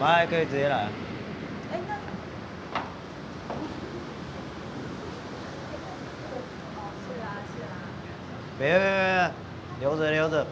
妈可以直接来。别别别别，留着留着，